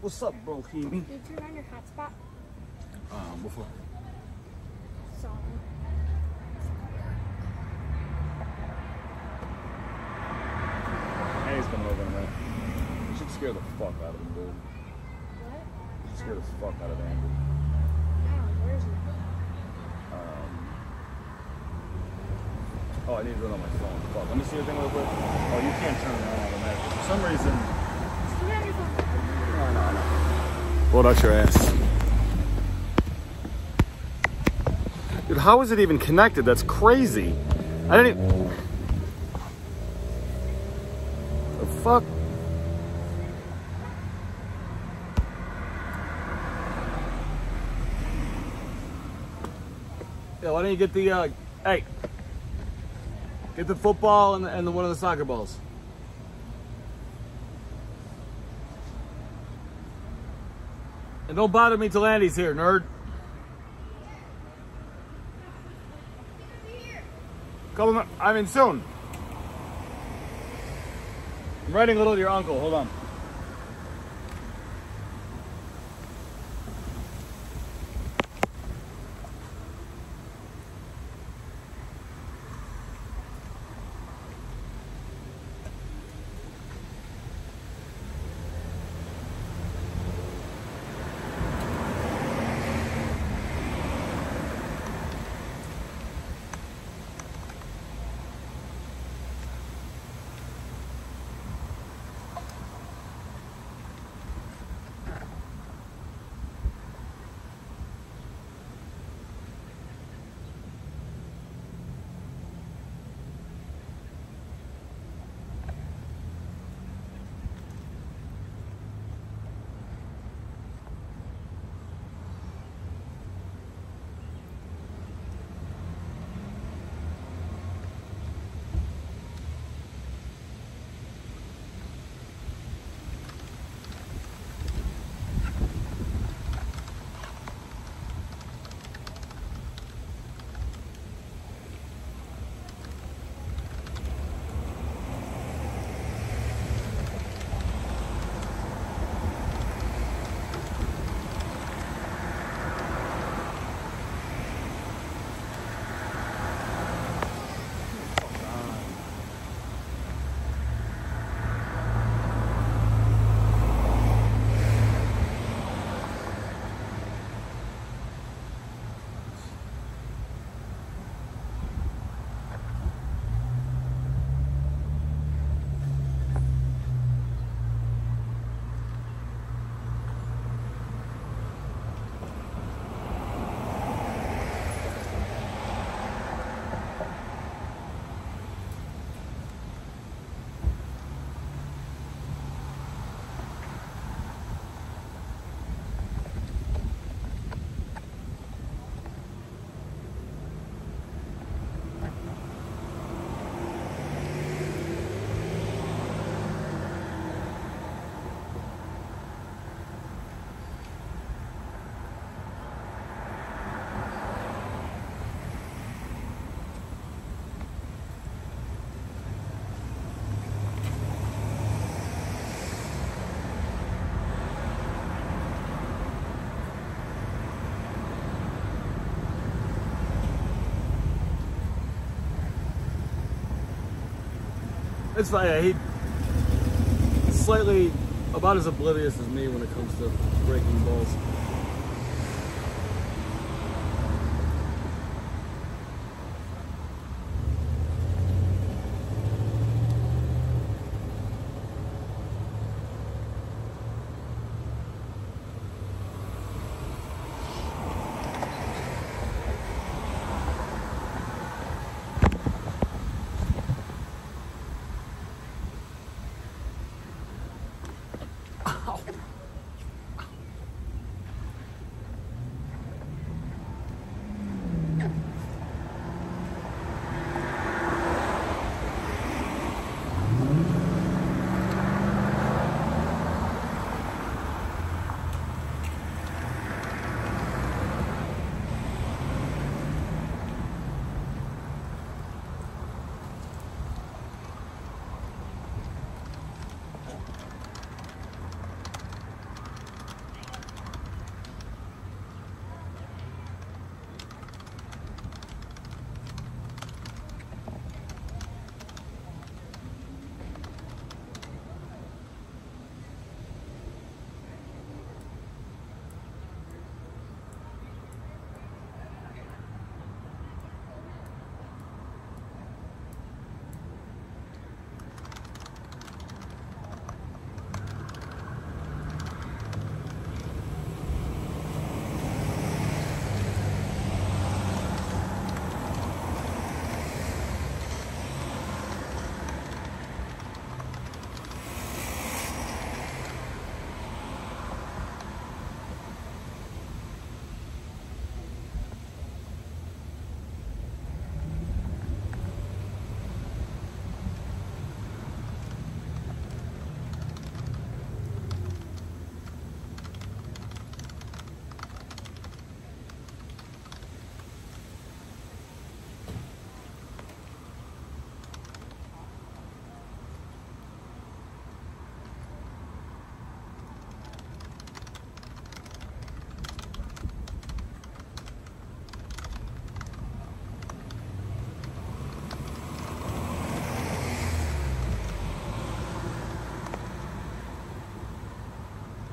What's up, bro, Kimi? Did you turn on your hotspot? Um, before. So. And he's coming over in a minute. You should scare the fuck out of him, dude. What? You should scare the fuck out of Andrew. Oh, he? Um, oh, I need to run on my phone. Fuck. Let me see your thing real quick. Oh, you can't turn it on automatically. For some reason. Just do it on your phone. No, no, no. Blow out your ass. Dude, how is it even connected? That's crazy. I didn't even... The fuck? Yeah, why don't you get the, uh, hey, get the football and, the, and the, one of the soccer balls. Don't bother me till Andy's here, nerd. Couple, I mean, soon. I'm writing a little to your uncle. Hold on. It's fine. He's slightly about as oblivious as me when it comes to breaking balls.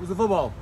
Where's the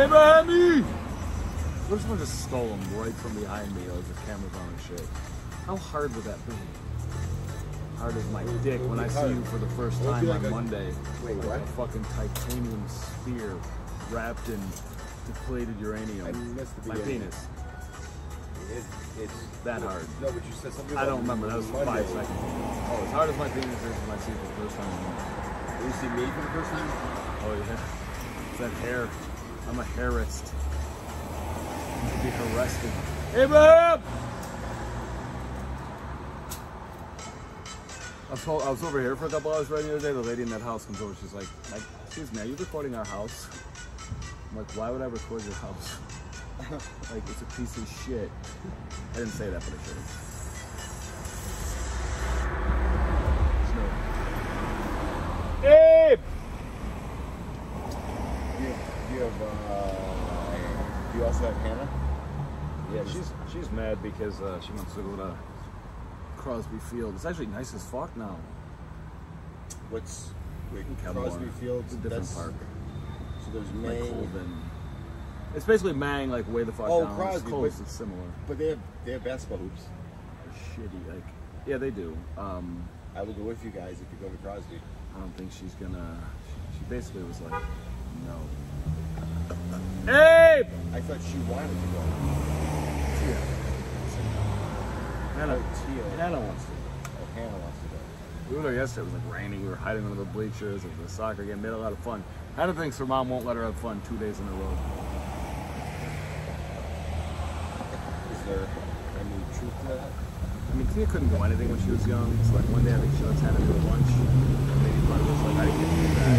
Hey, baby! What if someone just stole him right from behind me, like the camera's on and shit? How hard would that be? Hard as my dick when I see you for the first time on like a- Monday. Wait, like what? a fucking titanium sphere wrapped in depleted uranium. I missed the my penis. It, it's That hard. No, but you said something. I don't remember. That was Monday. five seconds. Oh, as hard as my penis is when I see it for the first time. on. When you see me for the first time? Oh yeah. It's that hair. I'm a hairist. I could be arrested. Hey, babe! I was, I was over here for a couple hours right the other day. The lady in that house comes over. She's like, like, excuse me, are you recording our house? I'm like, why would I record your house? like, it's a piece of shit. I didn't say that, but I should have. She's mad because uh, she wants to go to Crosby Field. It's actually nice as fuck now. What's, wait. Crosby Fields? It's a different park. So there's Like Maine, Colvin. It's basically Mang, like way the fuck Oh, down. Crosby, it's close. but- It's similar. but they have, they have basketball hoops. They're shitty. Like, yeah, they do. Um, I will go with you guys if you go to Crosby. I don't think she's gonna. She, she basically was like, no. Hey! I thought she wanted to go. Hannah, Oh, Tia. Hannah wants to. Oh, Hannah wants to go. We were there yesterday. It was like raining. We were hiding under the bleachers. It was a soccer game. Made a lot of fun. Hannah thinks her mom won't let her have fun two days in a row. Is there any truth to that? I mean, Tia couldn't do anything when she was young. So like one day I think she lets Hannah do a lunch. And maybe part of it's like, I didn't get to do that.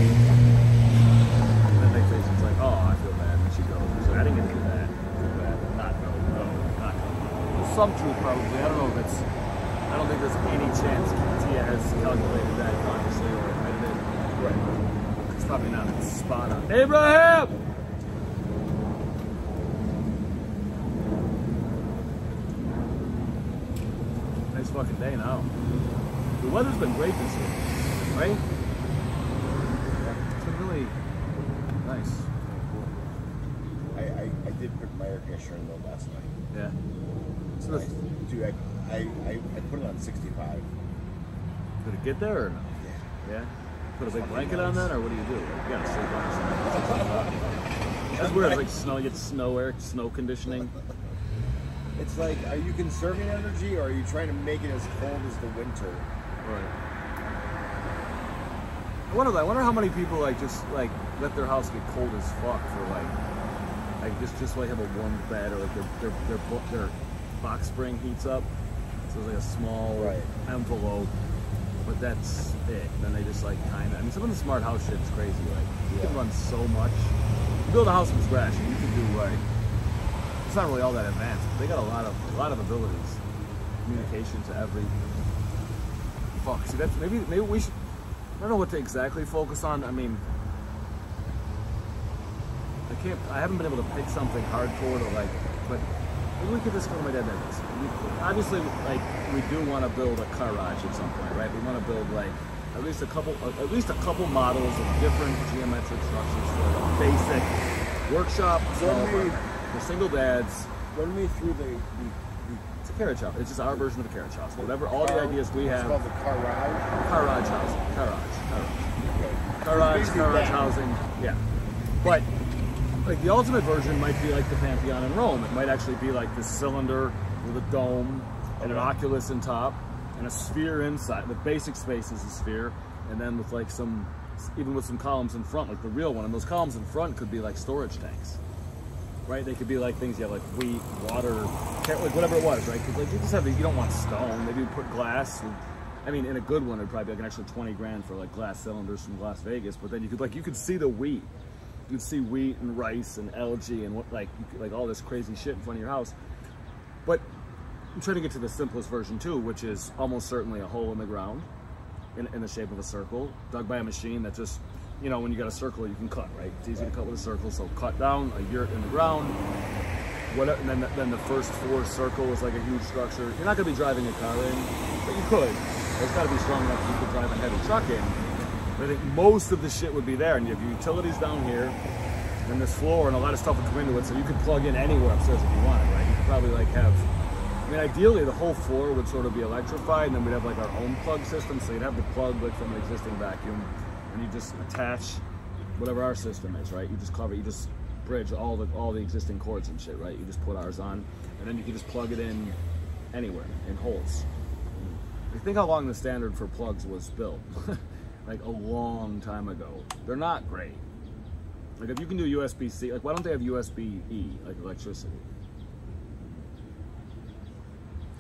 And then next day she's like, oh, I feel bad. And she goes, she's like, I didn't get to do that. I feel bad. Not no, no, not no. There's some truth probably. I don't know if it's. I don't think there's any chance Tia has calculated that consciously or admitted it. Right. It's probably not spot on. Abraham! Nice fucking day now. The weather's been great this year, right? It's been really nice. I, I, I did put my air conditioner in though last night. Yeah. So Nice. Dude, I, I, I, I put it on 65. did it get there or no? Yeah. Put a big blanket on that, or what do you do? You gotta sleep on. That's weird. Like snow, you get snow air, snow conditioning. It's like, are you conserving energy or are you trying to make it as cold as the winter? Right. I wonder. I wonder how many people like just like let their house get cold as fuck for like, like just just like have a warm bed or like their their their, their box spring heats up, so it's like a small Right. envelope. But that's it. Then they just like kind of. I mean, some of the smart house shit is crazy. Like you can run so much. You build a house from scratch, and you can do like. It's not really all that advanced. But they got a lot of a lot of abilities. Communication to every fuck. See, that's maybe maybe we should. I don't know what to exactly focus on. I mean, I can't. I haven't been able to pick something hardcore to like. But we could just go my dad. This. Obviously, like we do want to build a garage at some point, right? We want to build like at least a couple, uh, at least a couple models of different geometric structures for a basic workshop. me- For single dads, Run me through the, the, the it's a carriage house. It's just our version of a carriage house. Whatever, all the ideas we It's have. called the garage. Garage housing. Garage. Garage. Garage, garage that. housing. Yeah. But like the ultimate version might be like the Pantheon in Rome. It might actually be like this cylinder with a dome and an oculus in top and a sphere inside. The basic space is a sphere, and then with like some, even with some columns in front, like the real one. And those columns in front could be like storage tanks. Right, they could be like things you have like wheat, water, like whatever it was, right? Because like you just have, you don't want stone. Maybe you put glass. I mean, in a good one, it'd probably be like an extra twenty grand for like glass cylinders from Las Vegas. But then you could like you could see the wheat, you can see wheat and rice and algae and what like like all this crazy shit in front of your house. But I'm trying to get to the simplest version too, which is almost certainly a hole in the ground, in, in the shape of a circle, dug by a machine that just, you know, when you got a circle, you can cut, right? It's easy to cut with a circle, so cut down a yurt in the ground. What, and then, the- then the first floor circle is like a huge structure. You're not going to be driving a car in, but you could. It's got to be strong enough you could drive a heavy truck in. I think most of the shit would be there, and you have utilities down here, and this floor, and a lot of stuff would come into it, so you could plug in anywhere upstairs if you wanted, right? You could probably like have I mean, ideally, the whole floor would sort of be electrified, and then we'd have like our own plug system. So you'd have the plug like from an existing vacuum, and you just attach whatever our system is, right? You just cover, you just bridge all the all the existing cords and shit, right? You just put ours on, and then you can just plug it in anywhere in holes. I think how long the standard for plugs was built, like a long time ago. They're not great. Like if you can do USB-C, like why don't they have USB-E, like electricity?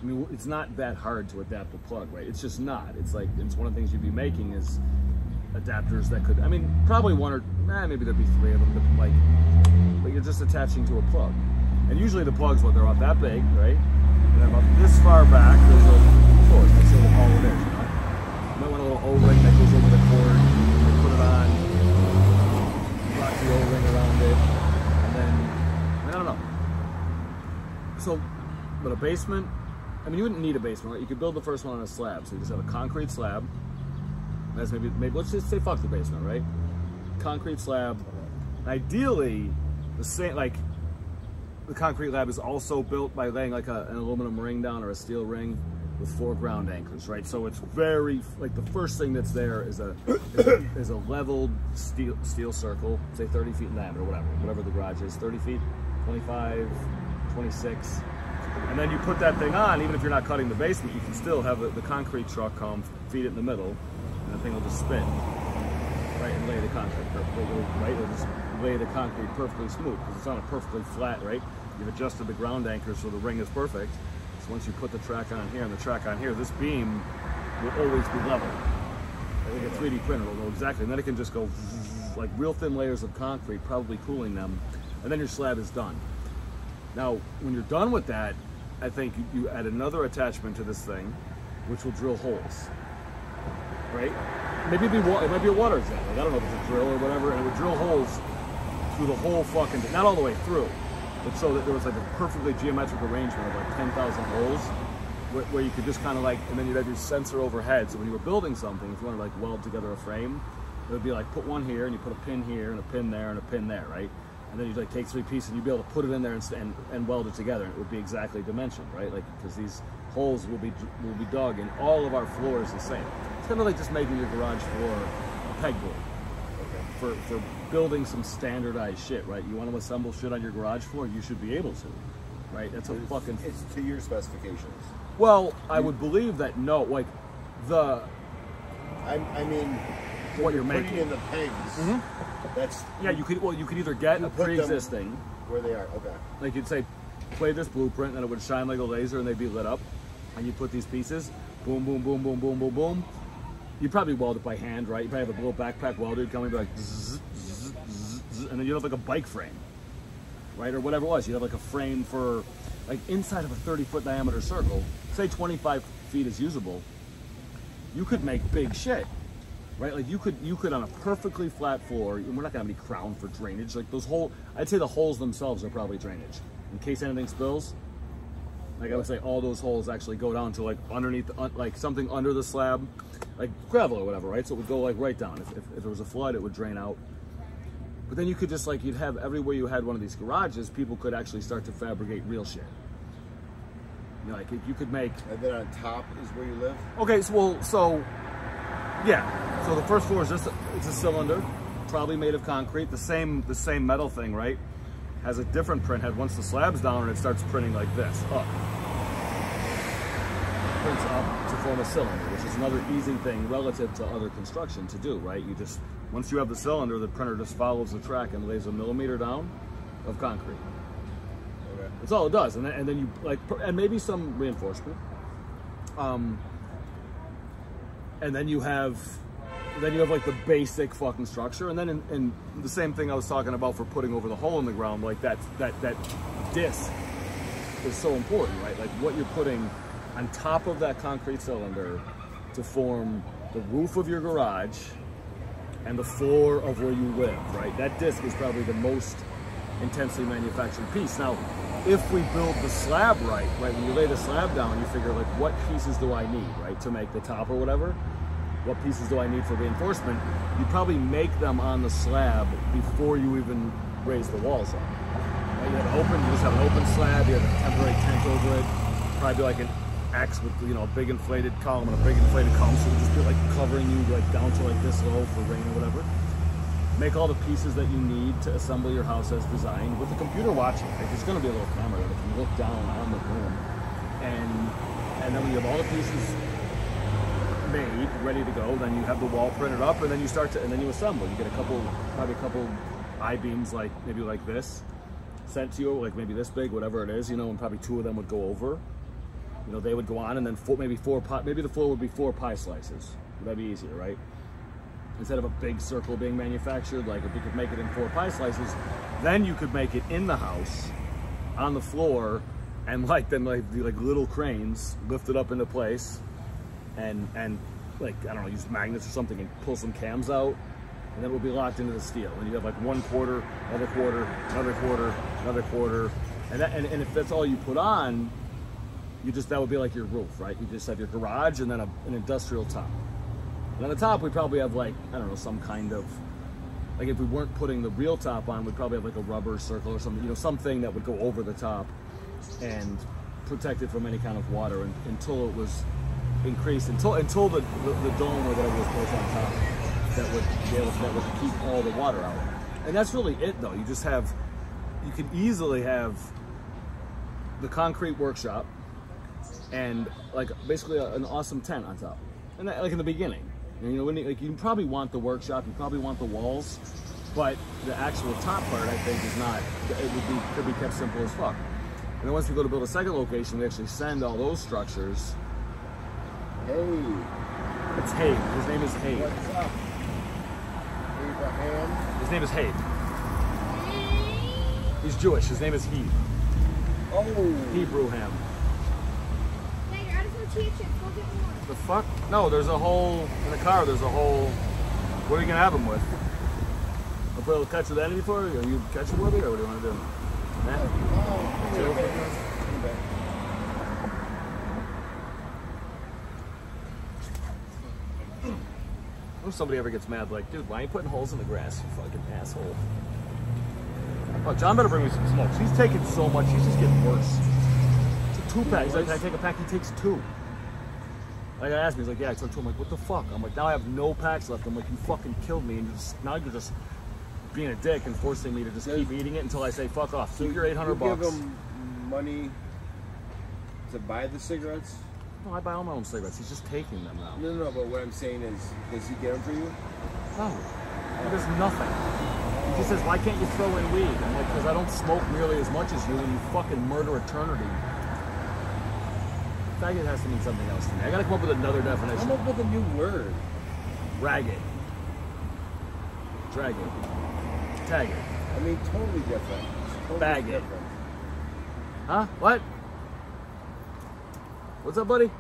I mean, it's not that hard to adapt a plug, right? It's just not. It's like it's one of the things you'd be making is adapters that could. I mean, probably one or eh, maybe there'd be three of them, but like, but you're just attaching to a plug. And usually the plugs, well, they're about that big, right? And about this far back, there's a cord. That's sort of all it is. You, know? you might want a little over So, but a basement. I mean, you wouldn't need a basement, right? You could build the first one on a slab. So you just have a concrete slab. That's maybe, maybe let's just say fuck the basement, right? Concrete slab. Ideally, the same like the concrete lab is also built by laying like a, an aluminum ring down or a steel ring with four ground anchors, right? So it's very like the first thing that's there is a is a, is a leveled steel steel circle, say 30 feet in diameter, whatever, whatever the garage is, 30 feet, 25, 26 And then you put that thing on, even if you're not cutting the basement, you can still have the, concrete truck come, feed it in the middle, and the thing will just spin. Right, and lay the concrete perfectly, right? It'll just lay the concrete perfectly smooth because it's on a perfectly flat, right? You've adjusted the ground anchor so the ring is perfect. So once you put the track on here and the track on here, this beam will always be level. Like a 3D printer will know exactly, and then it can just go like real thin layers of concrete, probably cooling them, and then your slab is done. Now, when you're done with that, I think you, add another attachment to this thing, which will drill holes. Right? Maybe it'd be it might be a water jet. Like, I don't know if it's a drill or whatever, and it would drill holes through the whole fucking, not all the way through, but so that there was like a perfectly geometric arrangement of like 10,000 holes where, where you could just kind of like, and then you'd have your sensor overhead. So when you were building something, if you wanted to like weld together a frame, it would be like put one here and you put a pin here and a pin there and a pin there, right? And then you'd like take three pieces and you'd be able to put it in there and, and, and weld it together. And it would be exactly dimensioned, right? Like, because these holes will be will be dug and all of our floors the same. It's kind of like just making your garage floor a pegboard for, for building some standardized shit, right? You want to assemble shit on your garage floor, you should be able to, right? That's a fucking. It's to your specifications. Well, I would believe that no, like the I, I mean, What you're putting making. in the pegs. Mm-hmm. That's yeah, you could well, you could either get a pre-existing, where they are. Okay. like you'd say, play this blueprint, and it would shine like a laser, and they'd be lit up, and you put these pieces, boom, boom, boom, boom, boom, boom, boom. You probably weld it by hand, right? You probably have a little backpack welder coming, be like, zzz, zzz, zzz, zzz, and then you have like a bike frame, right, or whatever it was. You have like a frame for, like inside of a 30 foot diameter circle. Say 25 feet is usable. You could make big shit, right? Like you could you could on a perfectly flat floor. and We're not gonna have any crown for drainage. Like those whole, I'd say the holes themselves are probably drainage in case anything spills. Like I would say, all those holes actually go down to like underneath, un, like something under the slab, like gravel or whatever, right? So it would go like right down. If, if, if there was a flood, it would drain out. But then you could just like you'd have everywhere you had one of these garages, people could actually start to fabricate real shit. You know, like you could make And then on top is where you live. Okay, so well, so yeah, so the first floor is just a, it's a cylinder, probably made of concrete, the same the same metal thing, right? Has a different print head. Once the slab's down, and it starts printing like this, up, prints up to form a cylinder, which is another easy thing relative to other construction to do, right? You just once you have the cylinder, the printer just follows the track and lays a millimeter down of concrete. Okay. That's all it does, and then, and then you like, and maybe some reinforcement. Um, and then you have, then you have like the basic fucking structure, and then in, in the same thing I was talking about for putting over the hole in the ground, like that that that disc is so important, right? Like what you're putting on top of that concrete cylinder to form the roof of your garage and the floor of where you live, right? That disc is probably the most intensely manufactured piece. Now, if we build the slab right, right, when you lay the slab down, you figure like what pieces do I need, right, to make the top or whatever? What pieces do I need for reinforcement? You probably make them on the slab before you even raise the walls up. Right? You have open, you just have an open slab, you have a temporary tent over it, probably like an X with you know a big inflated column and a big inflated column, so it'll just be like covering you like down to like this low for rain or whatever make all the pieces that you need to assemble your house as designed with the computer watching. Like there's going to be a little camera that can look down on the room, and and then when you have all the pieces made, ready to go, then you have the wall printed up, and then you start to and then you assemble. You get a couple, probably a couple I beams like maybe like this sent to you, like maybe this big, whatever it is, you know, and probably two of them would go over. You know, they would go on, and then four, maybe four pie, maybe the floor would be four pie slices. That'd be easier, right? Instead of a big circle being manufactured, like if you could make it in four pie slices, then you could make it in the house, on the floor, and like then like the like little cranes lift it up into place, and and like I don't know, use magnets or something and pull some cams out, and then it will be locked into the steel. And you have like one quarter, another quarter, another quarter, another quarter, and that, and, and if that's all you put on, you just that would be like your roof, right? You just have your garage and then a, an industrial top. And on the top, we probably have like, I don't know, some kind of, like if we weren't putting the real top on, we'd probably have like a rubber circle or something, you know, something that would go over the top and protect it from any kind of water and, until it was increased, until until the, the, the dome or whatever was placed on top that would be able to, that would keep all the water out. And that's really it though. You just have, you can easily have the concrete workshop, and like basically a, an awesome tent on top. And that, like in the beginning, and, you know, when you, like you probably want the workshop, you probably want the walls, but the actual top part, I think, is not. It would be could be kept simple as fuck. And then once we go to build a second location, we actually send all those structures. Hey, It's Habe. His name is Habe. what's up? Abraham. His name is Habe. He's Jewish. His name is He. Oh, Hebrew ham. Hey, you're out of some cheap chips. Go get more. The fuck? No, there's a hole in the car. There's a hole. What are you gonna have him with? I'll put a catch with Eddie for you. Are you catching with it, or what do you want to do? Nah? oh. If somebody ever gets mad, like, dude, why are you putting holes in the grass, you fucking asshole? Oh, John better bring me some smokes. He's taking so much, he's just getting worse. Two packs. He's like, can I take a pack? He takes two. Like I asked me, he's like, yeah. I told him, I'm like, what the fuck? I'm like, now I have no packs left. I'm like, you fucking killed me, and just now you're just being a dick and forcing me to just keep eating it until I say fuck off. Keep your 800 you bucks. give him money to buy the cigarettes? No, I buy all my own cigarettes. He's just taking them now. No, no, no. But what I'm saying is, does he get them for you? No, there's nothing. He just says, why can't you throw in weed? I'm like, because I don't smoke nearly as much as you, and you fucking murder eternity. Faggot has to mean something else to me. I gotta come up with another definition. Come up with a new word. Ragged. Drag it. Tag it. I mean, totally different. Totally Bag it. different. Huh? What? What's up, buddy?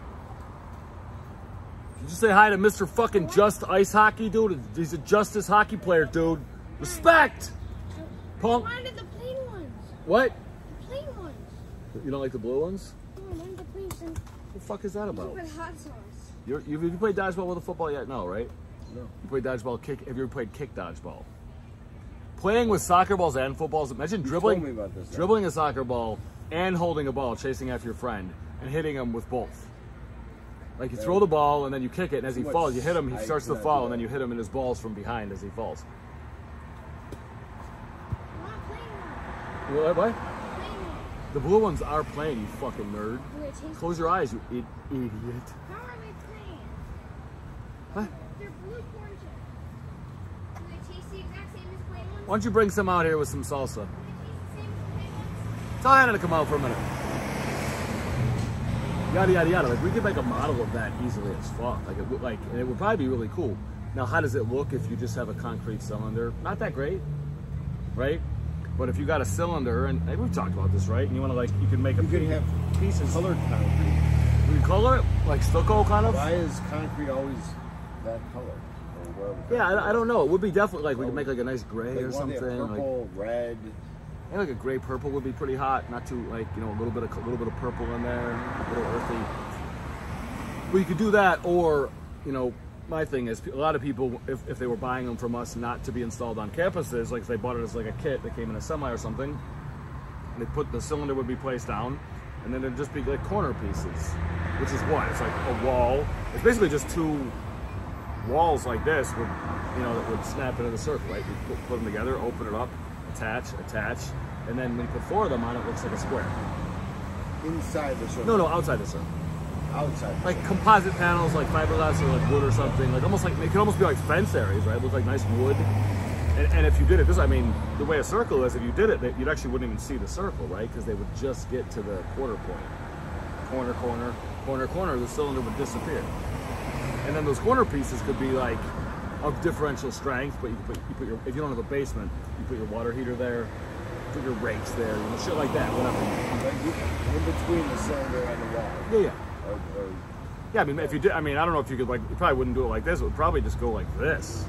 Did you say hi to Mr. fucking Just Ice Hockey, dude? He's a Justice hockey player, dude. Respect! Punk. Mine are the plain ones. What? The plain ones. You don't like the blue ones? No, the. What the fuck is that about? With hot sauce. You're, you've, you played dodgeball with a football yet? No, right? No. You played dodgeball, kick. Have you ever played kick dodgeball? Playing with soccer balls and footballs. Imagine dribbling, me about this, dribbling a soccer ball and holding a ball, chasing after your friend, and hitting him with both. Like you throw the ball and then you kick it, and as he falls, you hit him. He I starts to fall, and then you hit him in his balls from behind as he falls. I'm not plain. What? what? The blue ones are plain, you fucking nerd. Close your eyes, you idiot. How are they plain? What? They're blue corn chips. Do they taste the exact same as plain ones? Why don't you bring some out here with some salsa? Do they taste the same as plain ones? Tell Hannah to come out for a minute. Yada yada yada. Like we could make a model of that easily as fuck. Like it would like and it would probably be really cool. Now how does it look if you just have a concrete cylinder? Not that great, right? But if you got a cylinder and, and we've talked about this, right? And you want to like you can make a You could piece- have pieces. colored concrete. We can color it like stucco kind of. Why is concrete always that color? Or Yeah, I, I don't know. It would be definitely like we could make like a nice gray Like, or why they have something. Like, Purple, red. Yeah, like a gray purple would be pretty hot. Not too like you know a little bit of a little bit of purple in there, a little earthy. Well, you could do that, or you know, my thing is a lot of people, if, if they were buying them from us not to be installed on campuses, like if they bought it as like a kit that came in a semi or something, and they put the cylinder would be placed down, and then it'd just be like corner pieces, which is what it's like a wall. It's basically just two walls like this would, you know, that would snap into the circle, right? You put, put them together, open it up, attach, attach, and then when you put four of them on, it looks like a square. Inside the circle. No, no, outside the circle. Outside. Like composite panels, like fiberglass or like wood or something. Like almost like it could almost be like fence areas, right? Look like nice wood. And, and if you did it this, I mean, the way a circle is, if you did it, you'd actually wouldn't even see the circle, right? Because they would just get to the quarter point, corner, corner, corner, corner. The cylinder would disappear. And then those corner pieces could be like of differential strength, but you could put, you put your if you don't have a basement, you put your water heater there, put your rakes there, you know, shit like that, whatever. Like in between the cylinder and the wall. Yeah, yeah. Yeah, I mean, if you did, I mean, I don't know if you could like, you probably wouldn't do it like this. It would probably just go like this,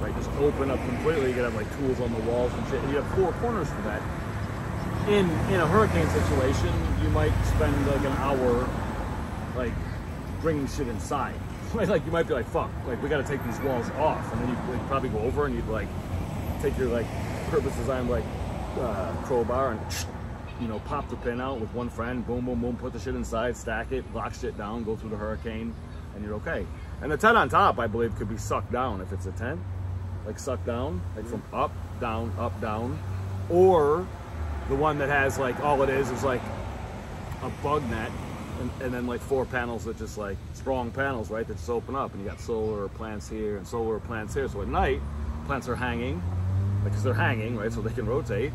right? Just open up completely. You could have like tools on the walls and shit. You have four corners for that. In in a hurricane situation, you might spend like an hour, like bringing shit inside. Like, like you might be like, fuck, like we got to take these walls off, and then you'd like, probably go over and you'd like take your like purpose designed like uh, crowbar and you know pop the pin out with one friend, boom, boom, boom, put the shit inside, stack it, lock shit down, go through the hurricane, and you're okay. And the tent on top, I believe, could be sucked down if it's a tent, like sucked down, like from up, down, up, down, or the one that has like all it is is like a bug net, and, and then like four panels that just like strong panels, right? That just open up, and you got solar plants here and solar plants here. So at night, plants are hanging, because they're hanging, right? So they can rotate,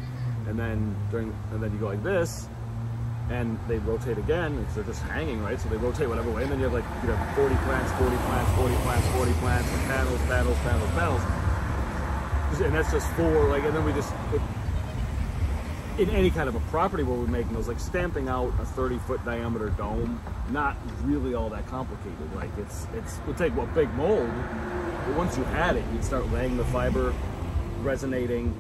and then during and then you go like this, and they rotate again because they're just hanging, right? So they rotate whatever way, and then you have like you have 40 plants, 40 plants, 40 plants, 40 plants, and panels, panels, panels, panels, and that's just four. Like, and then we just in any kind of a property where we're making those, like stamping out a 30 foot diameter dome, not really all that complicated. Like it's it's we'll take what big mold, but once you had it, you'd start laying the fiber, resonating,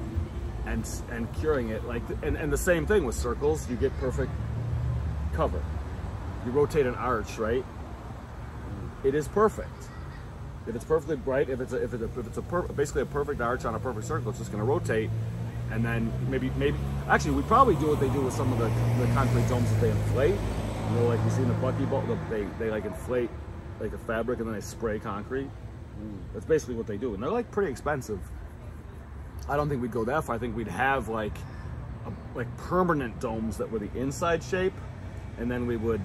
and and curing it. Like and and the same thing with circles, you get perfect cover. You rotate an arch, right? It is perfect. If it's perfectly bright, if it's a, if it's a, if it's a per, basically a perfect arch on a perfect circle, it's just going to rotate, and then maybe maybe actually we probably do what they do with some of the, the concrete domes that they inflate. You know, like you see in the buckyball, they they like inflate like a fabric and then they spray concrete. That's basically what they do, and they're like pretty expensive. I don't think we'd go that far. I think we'd have like a, like permanent domes that were the inside shape, and then we would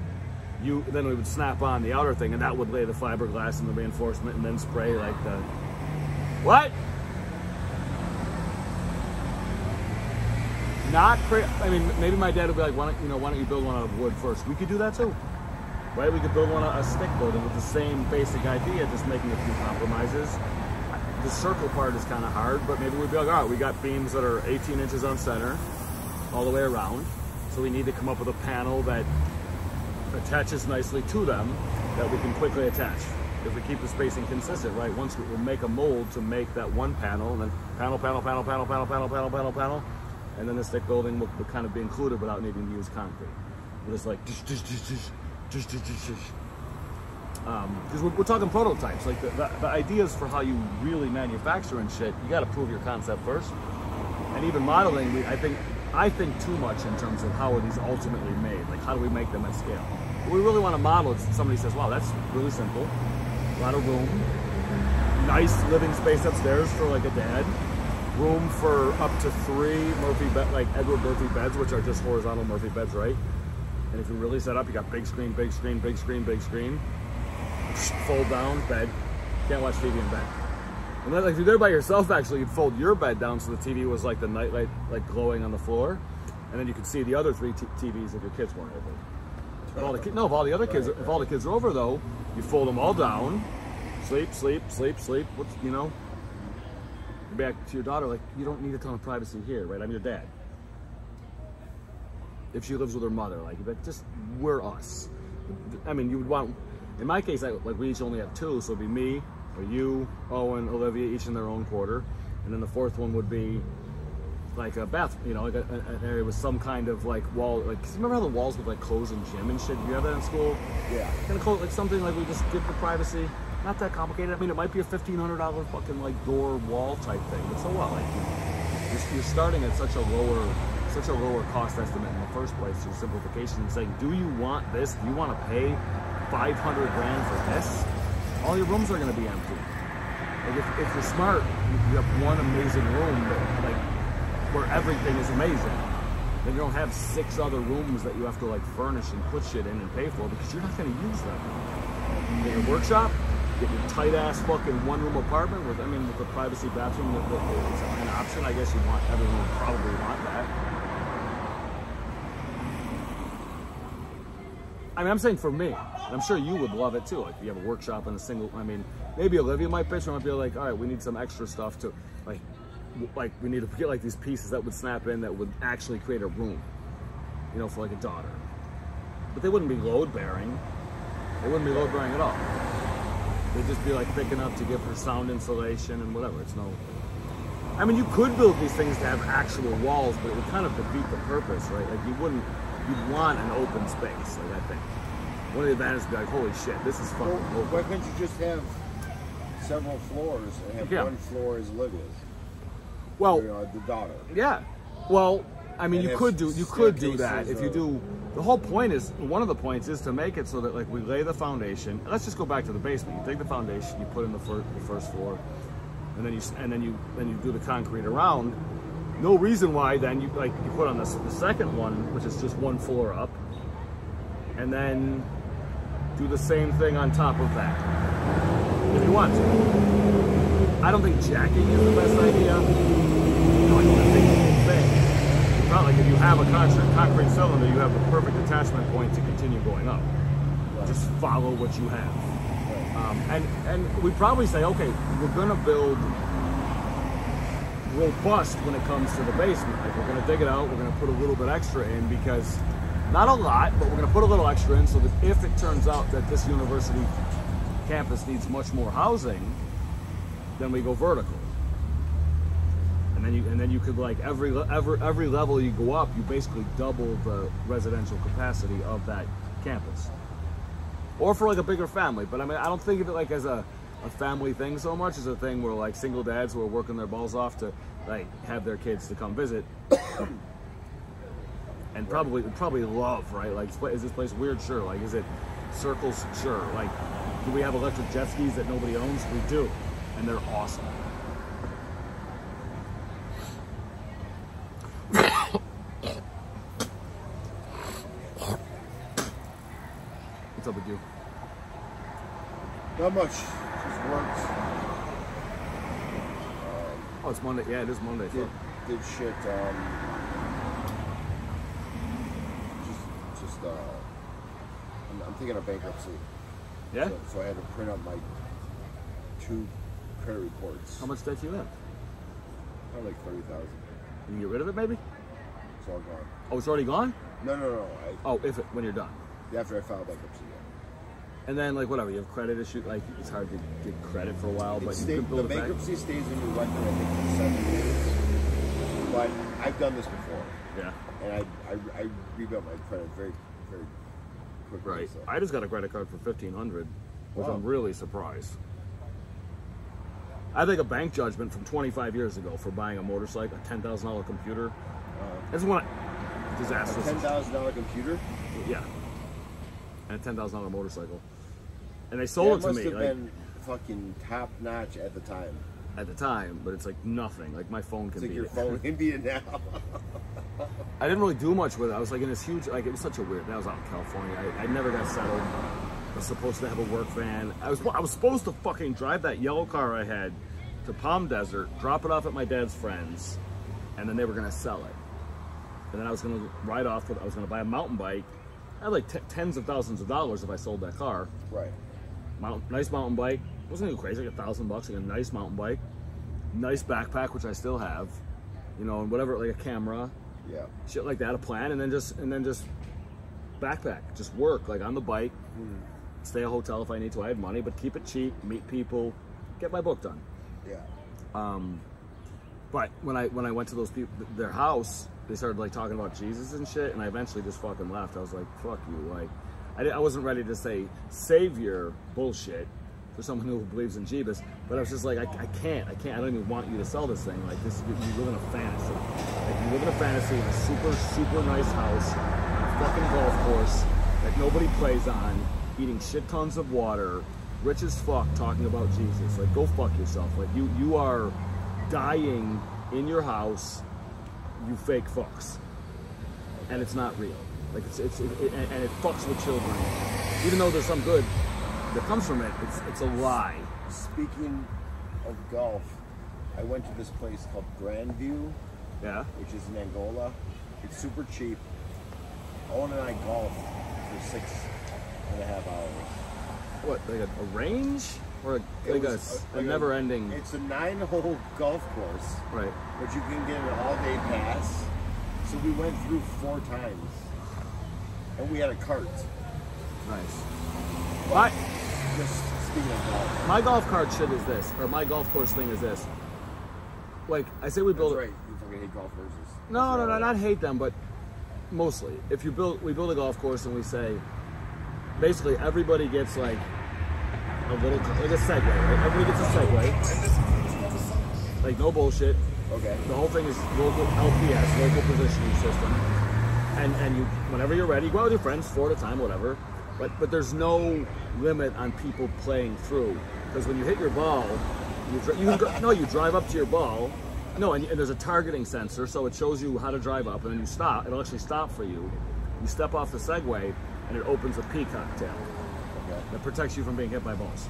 you then we would snap on the outer thing, and that would lay the fiberglass and the reinforcement, and then spray like the what? Not cra- I mean, maybe my dad would be like, why don't you know, why don't you build one out of wood first? We could do that too, right? We could build one a stick building with the same basic idea, just making a few compromises. The circle part is kind of hard, but maybe we'd be like, all right, we got beams that are 18 inches on center, all the way around. So we need to come up with a panel that attaches nicely to them that we can quickly attach. If we keep the spacing consistent, right? Once we, we'll make a mold to make that one panel, and then panel, panel, panel, panel, panel, panel, panel, panel, panel, and then the stick building will, will kind of be included without needing to use concrete. We're just like, because um, we're, we're talking prototypes. Like the, the, the ideas for how you really manufacture and shit, you got to prove your concept first. And even modeling, we, I think I think too much in terms of how are these ultimately made. Like how do we make them at scale? We really want to model is somebody says, wow, that's really simple. A lot of room, nice living space upstairs for like a dad, room for up to three Murphy bed, like Edward Murphy beds, which are just horizontal Murphy beds, right? And if you really set up, you got big screen, big screen, big screen, big screen, fold down bed. Can't watch TV in bed. And then, like, if you're there by yourself, actually, you'd fold your bed down so the TV was like the nightlight, like glowing on the floor, and then you could see the other three TVs if your kids weren't over. If all the ki- no, if all the other kids, if all the kids are over though, you fold them all down, sleep, sleep, sleep, sleep. What's you know? Back to your daughter, like you don't need a ton of privacy here, right? I'm your dad. If she lives with her mother, like, but just we're us. I mean, you would want. In my case, I, like we each only have two, so it'd be me, or you, Owen, Olivia, each in their own quarter, and then the fourth one would be like a bath, you know, like a, an area with some kind of like wall. Like, 'cause you remember how the walls with like clothes and gym and shit? You have that in school? Yeah. Kind of close, like something like we just give the privacy. Not that complicated. I mean, it might be a fifteen hundred dollar fucking like door wall type thing, but so what? Like, you're, you're starting at such a lower, such a lower cost estimate in the first place through simplification. And saying, do you want this? Do you want to pay five hundred grand for this? All your rooms are going to be empty. Like if, if you're smart, you have one amazing room that like where everything is amazing. Then you don't have six other rooms that you have to like furnish and put shit in and pay for because you're not going to use them. Get your workshop, get your tight ass fucking one room apartment with I mean with the privacy bathroom that, that is an option. I guess you want everyone would probably want that. I mean, I'm saying for me, I'm sure you would love it too. Like, you have a workshop and a single. I mean, maybe Olivia might pitch. Might be like, all right, we need some extra stuff to, like, like we need to get like these pieces that would snap in that would actually create a room, you know, for like a daughter. But they wouldn't be load bearing. They wouldn't be load bearing at all. They'd just be like thick enough to give her sound insulation and whatever. It's no. I mean, you could build these things to have actual walls, but it would kind of defeat the purpose, right? Like you wouldn't, you'd want an open space. Like I think one of the advantages would be like, holy shit, this is fucking Well, why couldn't you just have several floors and have Yeah. one floor as Olivia's? Well, you know, the daughter. Yeah. Well, I mean, And you could do you could do that if you do. The whole point is one of the points is to make it so that like we lay the foundation. Let's just go back to the basement. You take the foundation, you put in the first the first floor, and then you and then you then you do the concrete around. No reason why then you like you put on the, the second one, which is just one floor up, and then do the same thing on top of that if you want to. I don't think jacking is the best idea. Thing. It's not like if you have a concrete, concrete cylinder, you have the perfect attachment point to continue going up. Just follow what you have. Um, and and we probably say, okay, we're gonna build robust when it comes to the basement. Like we're gonna dig it out, we're gonna put a little bit extra in because not a lot, but we're gonna put a little extra in so that if it turns out that this university campus needs much more housing, then we go vertical. And then you and then you could like every every every level you go up, you basically double the residential capacity of that campus. Or for like a bigger family, but I mean I don't think of it like as a, a family thing so much as a thing where like single dads who are working their balls off to like have their kids to come visit. and probably probably love, right? Like is is this place weird? Sure. Like is it circles? Sure. Like do we have electric jet skis that nobody owns? We do. And they're awesome. What's up with you? Not much. Just worked. Oh, it's Monday. Yeah, it is Monday. Did, fuck. did shit. Um, just, just. Uh, I'm, I'm thinking of bankruptcy. Yeah? So, so I had to print out my two credit reports. How much debt do you have? Probably like thirty thousand. Can You can get rid of it, maybe? It's all gone. Oh, it's already gone? No, no, no. Oh, if it when you're done. I, after I filed bankruptcy, yeah. And then like whatever, you have credit issue. Like it's hard to get credit for a while, but you can the build back. bankruptcy stays in your record, I think, for seven years. But I've done this before, Yeah. and I, I, I rebuilt my credit very, very quickly. Right. So. I just got a credit card for fifteen hundred, which Wow. I'm really surprised. I think a bank judgment from 25 years ago for buying a motorcycle, a ten thousand dollar computer. Uh, It's one disastrous. ten thousand dollar computer. Yeah. And a ten thousand dollar motorcycle. And they Yeah, sold it it to must me have like, been fucking top notch at the time. at the time, but it's like nothing. Like my phone can It's like beat your it. phone can beat it now. I didn't really do much with it. I was like in this huge, like it was such a weird. That was out in California. I, I never got settled. I was supposed to have a work van. I was I was supposed to fucking drive that yellow car I had to Palm Desert, drop it off at my dad's friends, and then they were gonna sell it. And then I was gonna ride off with. I was gonna buy a mountain bike. I had like t- tens of thousands of dollars if I sold that car. right. Mount, nice mountain bike. wasn't too crazy, like a thousand bucks, like a nice mountain bike. Nice backpack, which I still have. You know, and whatever, like a camera Yeah. shit like that, a plan, and then just and then just backpack, just work like on the bike, stay a hotel if I need to. I had money, but keep it cheap, meet people, get my book done. Yeah. Um, but when I when I went to those people, their house, they started like talking about Jesus and shit, and I eventually just fucking left. I was like, fuck you, like. I, I wasn't ready to say savior bullshit for someone who believes in Jesus, but I was just like, I, I can't, I can't, I don't even want you to sell this thing. Like this, you, you live in a fantasy. Like you live in a fantasy in a super, super nice house on a fucking golf course that nobody plays on, eating shit tons of water, rich as fuck, talking about Jesus. Like go fuck yourself. Like you, you are dying in your house, you fake fucks, and it's not real. Like it's it's it, it, and it fucks with children. Even though there's some good that comes from it, it's it's a lie. Speaking of golf, I went to this place called Grandview, Yeah. which is in Angola. It's super cheap. Owen and I golfed for six and a half hours. What like a, a range or a, like a, was a like never-ending? It's a nine-hole golf course, Right. but you can get an all-day pass. So we went through four times, and we had a cart. Nice. My Just speaking of golf, my golf cart shit is this, or my golf course thing is this. Like I say, we that's build. right. You fucking hate golf courses. No, no, That's no, not hate them, but mostly. If you build, we build a golf course and we say, basically everybody gets like a little, like a Segway, right? Everybody gets a Segway. Like no bullshit. Okay. The whole thing is local LPS, local positioning system. And and you, whenever you're ready, you go out with your friends, four at a time, whatever. But but there's no limit on people playing through because when you hit your ball, you, you can no, you drive up to your ball, No, and, and there's a targeting sensor, so it shows you how to drive up, and then you stop. It'll actually stop for you. You step off the Segway, and it opens a peacock tail Okay. that protects you from being hit by balls.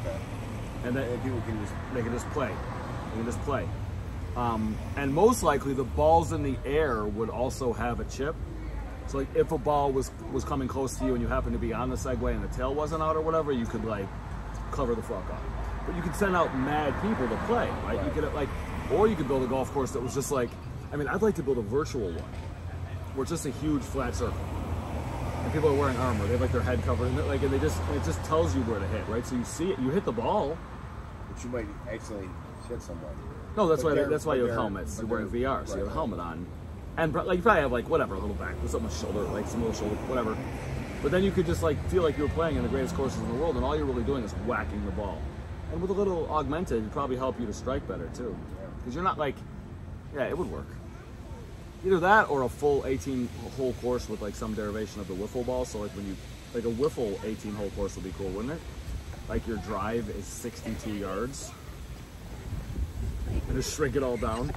Okay. And then people can just they can just play. They can just play. Um, and most likely, the balls in the air would also have a chip. So, like, if a ball was was coming close to you and you happened to be on the Segway and the tail wasn't out or whatever, you could like cover the fuck up. But you could send out mad people to play, right? You could like, or you could build a golf course that was just like, I mean, I'd like to build a virtual one where it's just a huge flat circle. And people are wearing armor. They have like their head covered, and like, and they just it just tells you where to hit, right? So you see it, you hit the ball, but you might actually hit someone. No, that's But why that's why you have helmets. You're wearing VR, so you have a helmet on, and like you probably have like whatever a little back, something shoulder, like some little shoulder, whatever. But then you could just like feel like you're playing in the greatest courses in the world, and all you're really doing is whacking the ball. And with a little augmented, it'd probably help you to strike better too, because you're not like, yeah, it would work. Either that or a full 18 hole course with like some derivation of the wiffle ball. So like when you like a wiffle 18 hole course would be cool, wouldn't it? Like your drive is 62 yards. And just shrink it all down.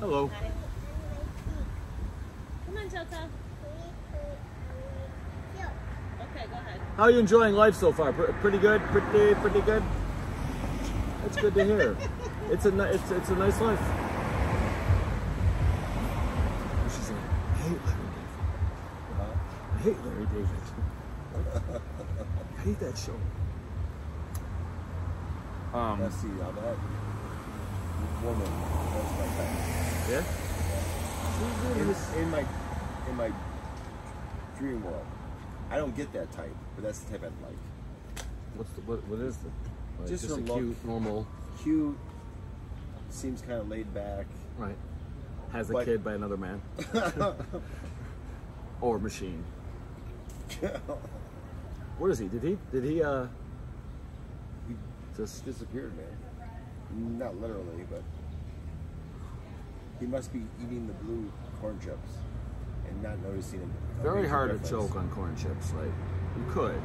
Hello. Come on, Jota. Okay, go ahead. How are you enjoying life so far? Pretty good. Pretty pretty good. That's good to hear. It's a ni- it's it's a nice life. She's like, I hate Larry David. Huh? I hate Larry David. I hate that show. Um, Let's see on that woman. That's my type. yeah. In, in my in my dream world, I don't get that type, but that's the type I like. What's the what? What is the? Like, Just just a look. cute, normal. Cute, seems kind of laid back. Right. Has a But- kid by another man or machine. Where is he? Did he? Did he? Uh. He Just. disappeared, man. Not literally, but he must be eating the blue corn chips and not noticing him. Very hard to choke on corn chips. Like you could,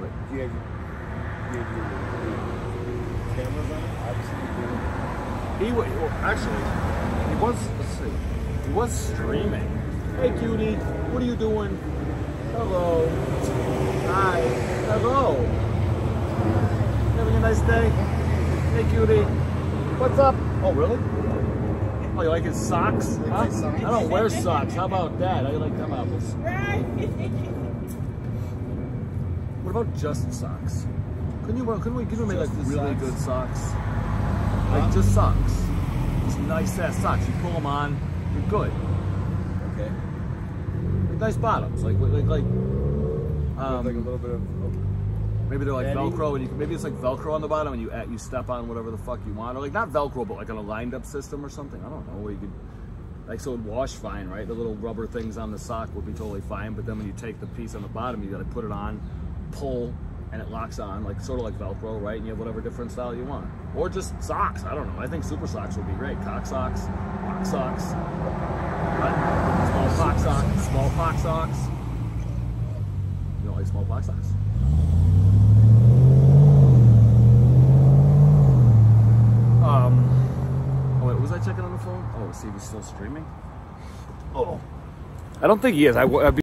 but Do you have, you have your, your cameras on? Obviously, he wa- well, actually he was. Let's see. He was streaming. Hey, cutie, what are you doing? Hello. Hi. Hello. Having a nice day? Hey, cutie. What's up? Oh, really? Oh, you like his socks? like Huh? socks? I don't wear socks. How about that? I like them apples. What about just socks? Couldn't you? Couldn't we? Couldn't we make like really socks? good socks? Like just socks. Just nice ass socks. You pull them on, you're good. Okay. Like nice bottoms. Like like like. Um, like a little bit of. Maybe they're like Eddie? Velcro, and you can, maybe it's like Velcro on the bottom, and you you step on whatever the fuck you want, or like not Velcro, but like on a lined up system or something. I don't know where you could. Like so, it'd wash fine, right? The little rubber things on the sock would be totally fine, but then when you take the piece on the bottom, you got to put it on, pull, and it locks on, like sort of like Velcro, right? And you have whatever different style you want, or just socks. I don't know. I think super socks would be great. Cock socks, box socks, small pox socks, small pox socks. You don't like small pox socks? Um. Oh wait, was I checking on the phone? Oh, see if he's still streaming. Oh. I don't think he is. I, would be.